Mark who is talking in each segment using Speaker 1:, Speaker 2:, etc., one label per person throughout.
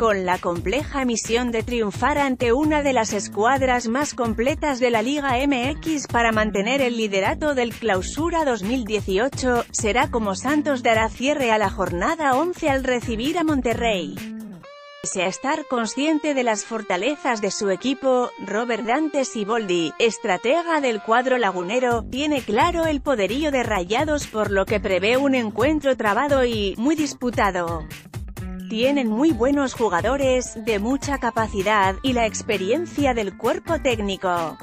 Speaker 1: con la compleja misión de triunfar ante una de las escuadras más completas de la Liga MX para mantener el liderato del Clausura 2018, será como Santos dará cierre a la jornada 11 al recibir a Monterrey. Pese a estar consciente de las fortalezas de su equipo, Robert Dante Siboldi, estratega del cuadro lagunero, tiene claro el poderío de Rayados por lo que prevé un encuentro trabado y, muy disputado. Tienen muy buenos jugadores, de mucha capacidad, y la experiencia del cuerpo técnico.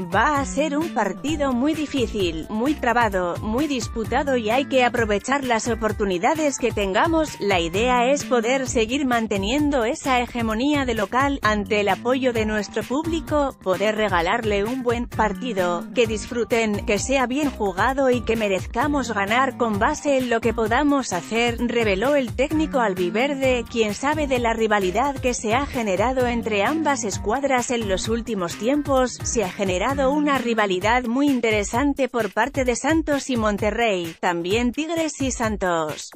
Speaker 1: Va a ser un partido muy difícil, muy trabado, muy disputado y hay que aprovechar las oportunidades que tengamos. La idea es poder seguir manteniendo esa hegemonía de local, ante el apoyo de nuestro público, poder regalarle un buen partido, que disfruten, que sea bien jugado y que merezcamos ganar con base en lo que podamos hacer, reveló el técnico albiverde, quien sabe de la rivalidad que se ha generado entre ambas escuadras en los últimos tiempos, se ha generado una rivalidad muy interesante por parte de Santos y Monterrey, también Tigres y Santos.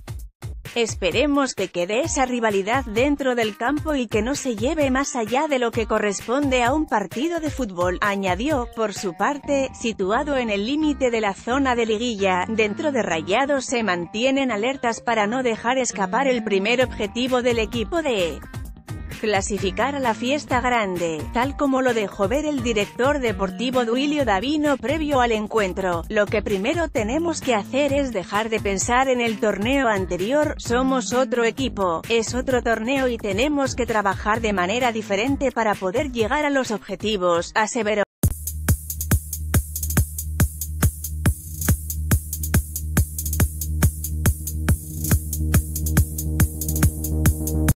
Speaker 1: Esperemos que quede esa rivalidad dentro del campo y que no se lleve más allá de lo que corresponde a un partido de fútbol, añadió, por su parte, situado en el límite de la zona de liguilla, dentro de Rayados se mantienen alertas para no dejar escapar el primer objetivo del equipo de clasificar a la fiesta grande, tal como lo dejó ver el director deportivo Duilio Davino previo al encuentro. Lo que primero tenemos que hacer es dejar de pensar en el torneo anterior, somos otro equipo, es otro torneo y tenemos que trabajar de manera diferente para poder llegar a los objetivos, aseveró.